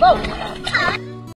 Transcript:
Vamos!